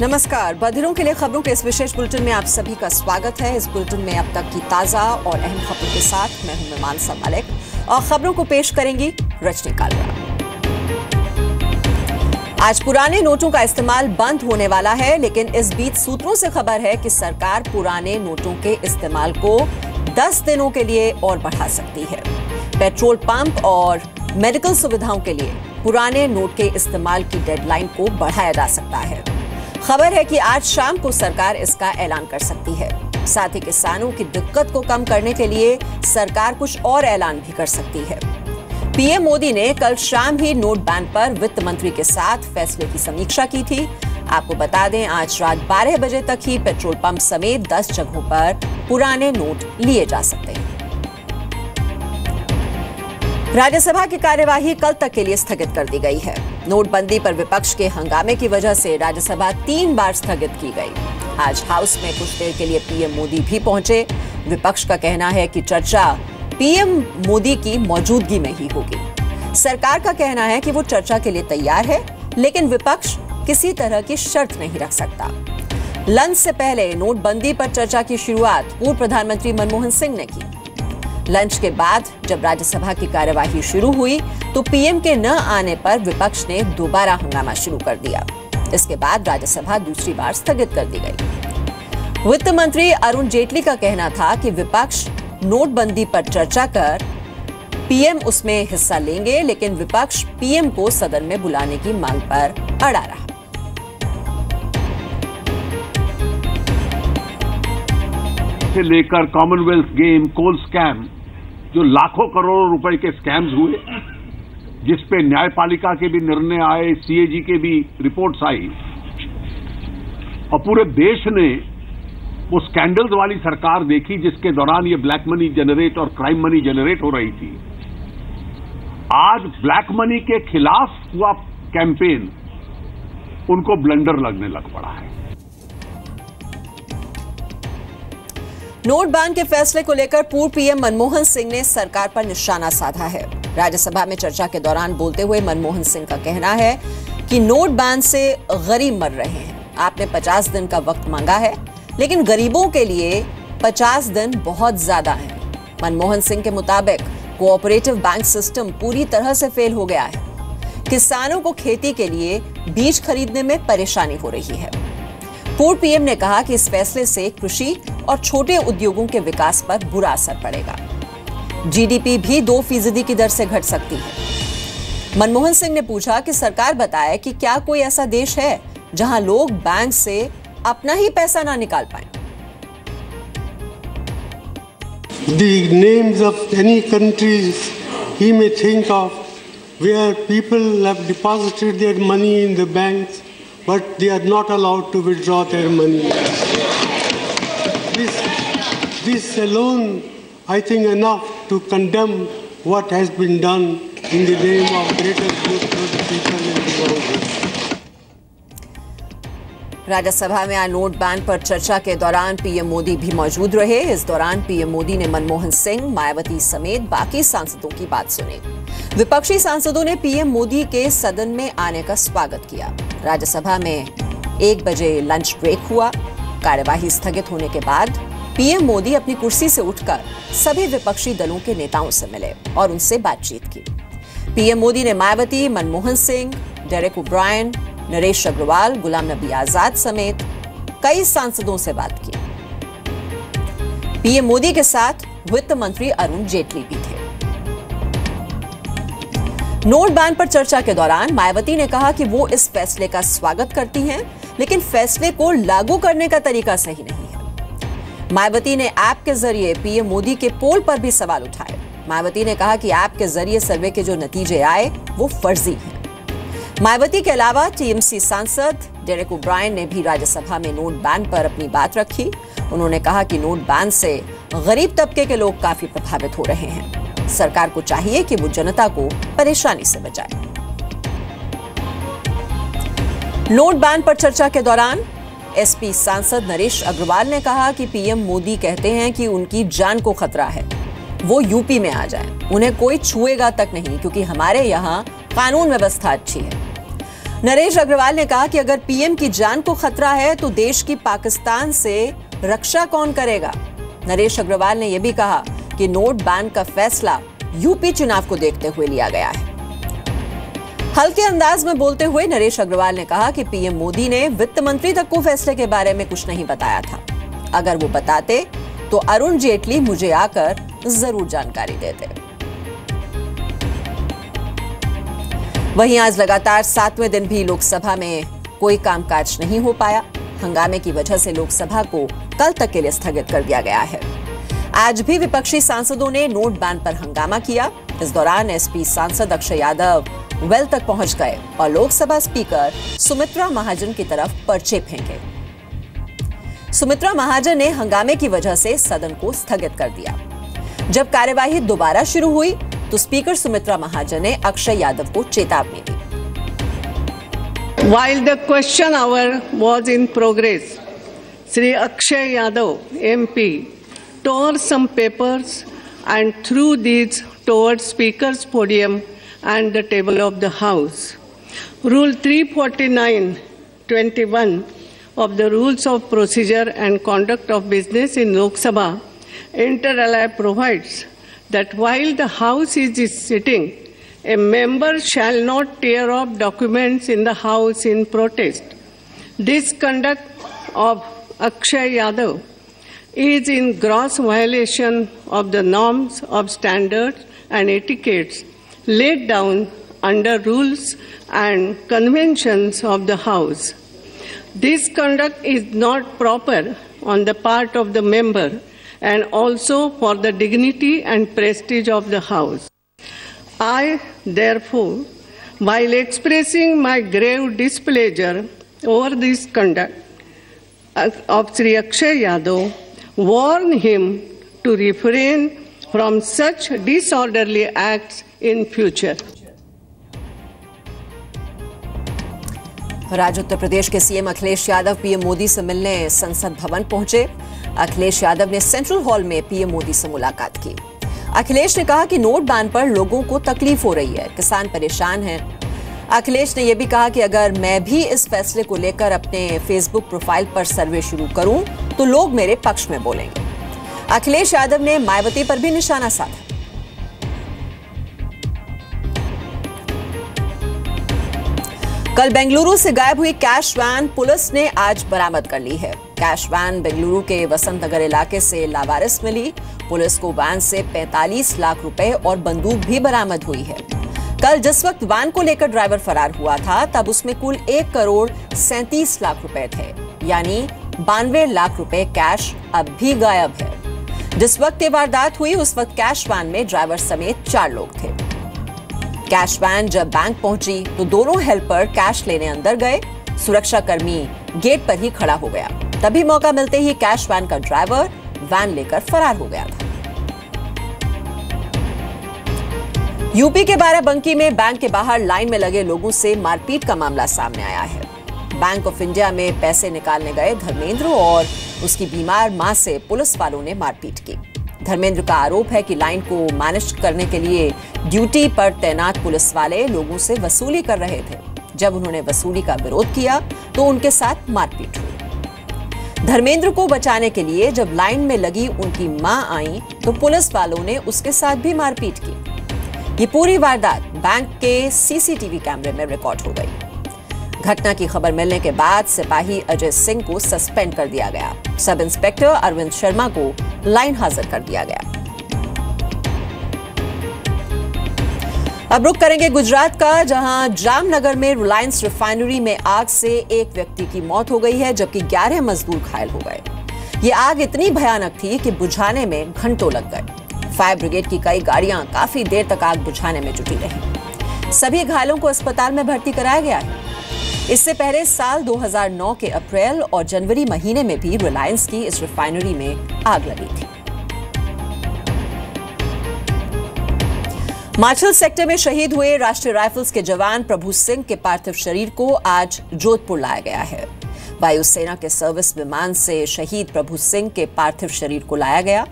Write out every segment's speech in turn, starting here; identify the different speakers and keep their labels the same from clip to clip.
Speaker 1: नमस्कार, बधिरों के लिए खबरों के इस विशेष बुलेटिन में आप सभी का स्वागत है। इस बुलेटिन में अब तक की ताज़ा और अहम खबरों के साथ मैं हूँ मीमांसा मलिक और खबरों को पेश करेंगी रजनी कालरा आज पुराने नोटों का इस्तेमाल बंद होने वाला है, लेकिन इस बीच सूत्रों से खबर है कि सरकार पुराने नोटों के इस्तेमाल को 10 दिनों के लिए और बढ़ा सकती है। पेट्रोल पंप और मेडिकल सुविधाओं के लिए पुराने नोट के इस्तेमाल की डेडलाइन को बढ़ाया जा सकता है। खबर है कि आज शाम को सरकार इसका ऐलान कर सकती है। साथ ही किसानों की दिक्कत को कम करने के लिए सरकार कुछ और ऐलान भी कर सकती है। पीएम मोदी ने कल शाम ही नोट बैन पर वित्त मंत्री के साथ फैसले की समीक्षा की थी। आपको बता दें, आज रात 12 बजे तक ही पेट्रोल पंप समेत 10 जगहों पर पुराने नोट लिए जा सकते हैं। राज्यसभा की कार्यवाही कल तक के लिए स्थगित कर दी गई है। नोटबंदी पर विपक्ष के हंगामे की वजह से राज्यसभा तीन बार स्थगित की गई। आज हाउस में कुछ देर के लिए पीएम मोदी भी पहुँचे। विपक्ष का कहना है कि चर्चा पीएम मोदी की मौजूदगी में ही होगी। सरकार का कहना है कि वो चर्चा के लिए तैयार है, लेकिन विपक्ष किसी तरह की शर्त नहीं रख सकता। लंच से पहले नोटबंदी पर चर्चा की शुरुआत पूर्व प्रधानमंत्री मनमोहन सिंह ने की। लंच के बाद जब राज्यसभा की कार्यवाही शुरू हुई तो पीएम के न आने पर विपक्ष ने दोबारा हंगामा शुरू कर दिया। इसके बाद राज्यसभा दूसरी बार स्थगित कर दी गई। वित्त मंत्री अरुण जेटली का कहना था कि विपक्ष नोटबंदी पर चर्चा कर पीएम उसमें हिस्सा लेंगे, लेकिन विपक्ष पीएम को सदन में बुलाने की मांग पर अड़ा रहा।
Speaker 2: लेकर कॉमनवेल्थ गेम कोल स्कैम जो लाखों करोड़ों रुपए के स्कैम्स हुए, जिस पे न्यायपालिका के भी निर्णय आए, सीएजी के भी रिपोर्ट्स आई, और पूरे देश ने वो स्कैंडल्स वाली सरकार देखी जिसके दौरान ये ब्लैक मनी जनरेट और क्राइम मनी जनरेट हो रही थी। आज ब्लैक मनी के खिलाफ हुआ कैंपेन, उनको ब्लंडर लगने लग पड़ा है।
Speaker 1: नोट बैन के फैसले को लेकर पूर्व पीएम मनमोहन सिंह ने सरकार पर निशाना साधा है। राज्यसभा में चर्चा के दौरान बोलते हुए मनमोहन सिंह का कहना है कि नोट बैन से गरीब मर रहे हैं। आपने 50 दिन का वक्त मांगा है, लेकिन गरीबों के लिए 50 दिन बहुत ज़्यादा है। मनमोहन सिंह के मुताबिक कोऑपरेटिव बैंक सिस्टम पूरी तरह से फेल हो गया है। किसानों को खेती के लिए बीज खरीदने में परेशानी हो रही है। पूर्व पीएम ने कहा कि इस फैसले से कृषि और छोटे उद्योगों के विकास पर बुरा असर पड़ेगा। जीडीपी भी दो फ़ीसदी की दर से घट सकती है। मनमोहन सिंह ने पूछा कि सरकार बताए कि क्या कोई ऐसा देश है जहाँ लोग बैंक से अपना ही पैसा ना निकाल पाए?
Speaker 3: The names of any countries, he may think of where people have deposited their money in the banks. But they are not allowed to withdraw their money. This, this alone, I think, enough to condemn what has been done in the name of greater good to the people in the world.
Speaker 1: Rajya Sabha में आज note ban पर चर्चा के दौरान PM Modi भी मौजूद रहे। इस दौरान पीएम मोदी ने मनमोहन सिंह, मायावती समेत बाकी सांसदों की बात सुनी। विपक्षी सांसदों ने पीएम मोदी के सदन में आने का स्वागत किया। राज्यसभा में एक बजे लंच ब्रेक हुआ। कार्यवाही स्थगित होने के बाद पीएम मोदी अपनी कुर्सी से उठकर सभी विपक्षी दलों के नेताओं से मिले और उनसे बातचीत की। पीएम मोदी ने मायावती, मनमोहन सिंह, डेरेक ओब्रायन नरेश अग्रवाल, गुलाम नबी आज़ाद समेत कई सांसदों से बात की। पीएम मोदी के साथ वित्त मंत्री अरुण जेटली भी थे। नोट बैन पर चर्चा के दौरान मायावती ने कहा कि वो इस फैसले का स्वागत करती हैं, लेकिन फैसले को लागू करने का तरीका सही नहीं है। मायावती ने ऐप के ज़रिए पीएम मोदी के पोल पर भी सवाल उठाए। मायावती ने कहा कि ऐप के ज़रिए सर्वे के जो नतीजे आए, वो फर्जी हैं। मायावती के अलावा टीएमसी सांसद डेरेक ओब्रायन ने भी राज्यसभा में नोट बैन पर अपनी बात रखी। उन्होंने कहा कि नोट बैन से गरीब तबके के लोग काफ़ी प्रभावित हो रहे हैं। सरकार को चाहिए कि वो जनता को परेशानी से बचाए। नोट बैन पर चर्चा के दौरान एसपी सांसद नरेश अग्रवाल ने कहा कि पीएम मोदी कहते हैं कि उनकी जान को खतरा है। वो यूपी में आ जाए। उन्हें कोई छुएगा तक नहीं, क्योंकि हमारे यहाँ कानून व्यवस्था अच्छी है। नरेश अग्रवाल ने कहा कि अगर पीएम की जान को खतरा है तो देश की पाकिस्तान से रक्षा कौन करेगा? नरेश अग्रवाल ने यह भी कहा कि नोट बैन का फैसला यूपी चुनाव को देखते हुए लिया गया है। हल्के अंदाज में बोलते हुए नरेश अग्रवाल ने कहा कि पीएम मोदी ने वित्त मंत्री तक को फैसले के बारे में कुछ नहीं बताया था। अगर वो बताते तो अरुण जेटली मुझे आकर ज़रूर जानकारी देते। वहीं आज लगातार सातवें दिन भी लोकसभा में कोई कामकाज नहीं हो पाया। हंगामे की वजह से लोकसभा को कल तक के लिए स्थगित कर दिया गया है। आज भी विपक्षी सांसदों ने नोट बैन पर हंगामा किया। इस दौरान एसपी सांसद अक्षय यादव वेल तक पहुँच गए और लोकसभा स्पीकर सुमित्रा महाजन की तरफ़ पर्चे फेंके। सुमित्रा महाजन ने हंगामे की वजह से सदन को स्थगित कर दिया। जब कार्यवाही दोबारा शुरू हुई तो स्पीकर सुमित्रा महाजन ने अक्षय यादव को चेतावनी दी।
Speaker 4: While the question hour was in progress Shri Akshay Yadav M P tore some papers and threw these towards speaker podium and the table of the house rule three forty nine twenty one of the rules of procedure and conduct of business in Lok Sabha inter अलाय प्रोवाइड्स that while the House is sitting, a member shall not tear up documents in the House in protest. This conduct of Akshay Yadav is in gross violation of the norms of standards and etiquettes laid down under rules and conventions of the House. This conduct is not proper on the part of the member and also for the dignity and prestige of the House. I, therefore, while expressing my grave displeasure over this conduct uh, of Sri Akshay Yadav, warn him to refrain from such disorderly acts in future.
Speaker 1: राज्य उत्तर प्रदेश के CM Akhilesh Yadav PM Modi से मिलने संसद भवन पहुंचे अखिलेश यादव ने central hall में PM Modi से मुलाकात की। अखिलेश ने कहा कि नोट बैन पर लोगों को तकलीफ़ हो रही है। किसान परेशान हैं। अखिलेश ने यह भी कहा कि अगर मैं भी इस फैसले को लेकर अपने फेसबुक प्रोफ़ाइल पर सर्वे शुरू करूँ तो लोग मेरे पक्ष में बोलेंगे। अखिलेश यादव ने मायावती पर भी निशाना साधा। कल बेंगलुरु से गायब हुई कैश वैन पुलिस ने आज बरामद कर ली है। कैश वैन बेंगलुरु के वसंत नगर इलाके से लावारिस मिली। पुलिस को वैन से 45 लाख रुपए और बंदूक भी बरामद हुई है। कल जिस वक्त वैन को लेकर ड्राइवर फरार हुआ था, तब उसमें कुल एक करोड़ सैंतीस लाख रुपए थे। यानी बानवे लाख रुपए कैश अब भी गायब है। जिस वक्त ये वारदात हुई, उस वक्त कैश वैन में ड्राइवर समेत चार लोग थे। कैश वैन जब बैंक पहुँची तो दोनों हेल्पर कैश लेने अंदर गए। सुरक्षा कर्मी गेट पर ही खड़ा हो गया। तभी मौका मिलते ही कैश वैन का ड्राइवर वैन लेकर फरार हो गया था। यूपी के बाराबंकी में बैंक के बाहर लाइन में लगे लोगों से मारपीट का मामला सामने आया है। बैंक ऑफ़ इंडिया में पैसे निकालने गए धर्मेंद्र और उसकी बीमार माँ से पुलिस वालों ने मारपीट की। धर्मेंद्र का आरोप है कि लाइन को मैनेज करने के लिए ड्यूटी पर तैनात पुलिस वाले लोगों से वसूली कर रहे थे। जब उन्होंने वसूली का विरोध किया तो उनके साथ मारपीट हुई। धर्मेंद्र को बचाने के लिए जब लाइन में लगी उनकी माँ आई तो पुलिस वालों ने उसके साथ भी मारपीट की। ये पूरी वारदात बैंक के सीसीटीवी कैमरे में रिकॉर्ड हो गई। घटना की खबर मिलने के बाद सिपाही अजय सिंह को सस्पेंड कर दिया गया। सब इंस्पेक्टर अरविंद शर्मा को लाइन हाजिर कर दिया गया। अब रुक करेंगे गुजरात का, जहाँ जामनगर में रिलायंस रिफाइनरी में आग से एक व्यक्ति की मौत हो गई है, जबकि 11 मजदूर घायल हो गए। ये आग इतनी भयानक थी कि बुझाने में घंटों लग गए। फायर ब्रिगेड की कई गाड़ियाँ काफ़ी देर तक आग बुझाने में जुटी रही। सभी घायलों को अस्पताल में भर्ती कराया गया है। इससे पहले साल 2009 के अप्रैल और जनवरी महीने में भी रिलायंस की इस रिफाइनरी में आग लगी थी। मार्शल सेक्टर में शहीद हुए राष्ट्रीय राइफल्स के जवान प्रभु सिंह के पार्थिव शरीर को आज जोधपुर लाया गया है। वायुसेना के सर्विस विमान से शहीद प्रभु सिंह के पार्थिव शरीर को लाया गया।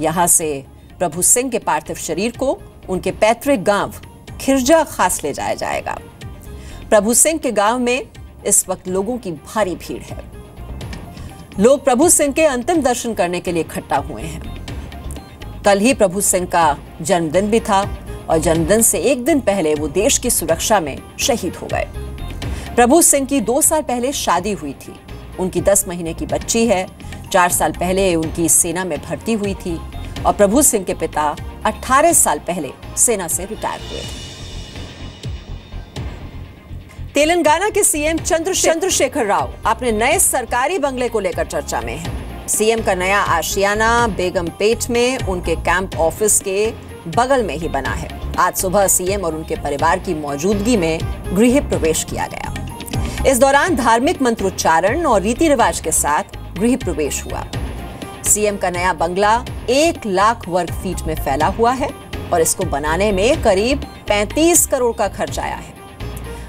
Speaker 1: यहाँ से प्रभु सिंह के पार्थिव शरीर को उनके पैतृक गाँव खिरजा खास ले जाया जाएगा। प्रभु सिंह के गाँव में इस वक्त लोगों की भारी भीड़ है। लोग प्रभु सिंह के अंतिम दर्शन करने के लिए इकट्ठा हुए हैं। कल ही प्रभु सिंह का जन्मदिन भी था। और जन्मदिन से एक दिन पहले वो देश की सुरक्षा में शहीद हो गए। प्रभु सिंह की दो साल पहले शादी हुई थी। उनकी दस महीने की बच्ची है। चार साल पहले उनकी सेना में भर्ती हुई थी और प्रभु सिंह के पिता 18 साल पहले सेना से रिटायर हुए थे। तेलंगाना के सीएम चंद्रशेखर राव अपने नए सरकारी बंगले को लेकर चर्चा में हैं। सीएम का नया आशियाना बेगम पेट में उनके कैंप ऑफ़िस के बगल में ही बना है। आज सुबह सीएम और उनके परिवार की मौजूदगी में गृह प्रवेश किया गया। इस दौरान धार्मिक मंत्रोच्चारण और रीति रिवाज के साथ गृह प्रवेश हुआ। सीएम का नया बंगला एक लाख वर्ग फीट में फैला हुआ है और इसको बनाने में करीब 35 करोड़ का खर्च आया है।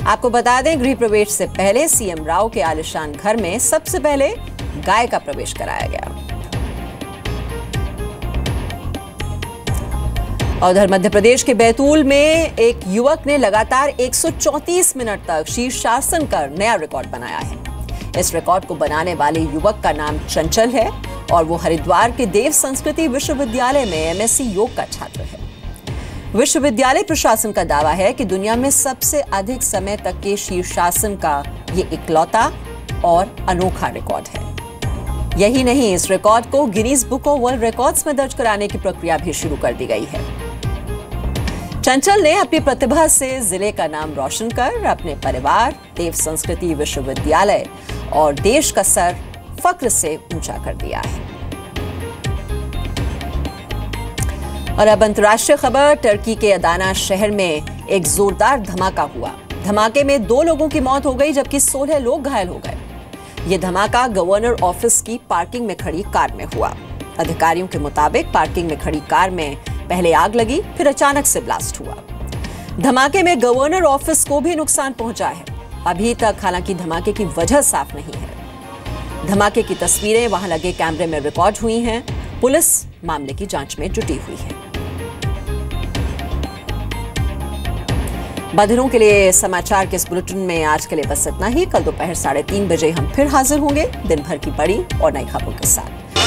Speaker 1: आपको बता दें, गृह प्रवेश से पहले सीएम राव के आलिशान घर में सबसे पहले गाय का प्रवेश कराया गया। उधर मध्य प्रदेश के बैतूल में एक युवक ने लगातार 134 मिनट तक शीर्षासन कर नया रिकॉर्ड बनाया है। इस रिकॉर्ड को बनाने वाले युवक का नाम चंचल है और वो हरिद्वार के देव संस्कृति विश्वविद्यालय में एमएससी योग का छात्र है। विश्वविद्यालय प्रशासन का दावा है कि दुनिया में सबसे अधिक समय तक के शीर्षासन का ये इकलौता और अनोखा रिकॉर्ड है। यही नहीं, इस रिकॉर्ड को Guinness book of world records में दर्ज कराने की प्रक्रिया भी शुरू कर दी गई है। चंचल ने अपनी प्रतिभा से ज़िले का नाम रोशन कर अपने परिवार, देव संस्कृति विश्वविद्यालय और देश का सर फक्र से ऊँचा कर दिया है। और अब अंतर्राष्ट्रीय खबर, टर्की के अदाना शहर में एक जोरदार धमाका हुआ। धमाके में दो लोगों की मौत हो गई, जबकि सोलह लोग घायल हो गए। ये धमाका गवर्नर ऑफ़िस की पार्किंग में खड़ी कार में हुआ। अधिकारियों के मुताबिक पार्किंग में खड़ी कार में पहले आग लगी, फिर अचानक से ब्लास्ट हुआ। धमाके में गवर्नर ऑफ़िस को भी नुकसान पहुँचा है। अभी तक हालाँकि धमाके की वजह साफ़ नहीं है। धमाके की तस्वीरें वहाँ लगे कैमरे में रिकॉर्ड हुई हैं। पुलिस मामले की जाँच में जुटी हुई है। बधिरों के लिए समाचार के इस बुलेटिन में आज के लिए बस इतना ही। कल दोपहर साढ़े तीन बजे हम फिर हाजिर होंगे। दिन भर की बड़ी और नई खबरों के साथ।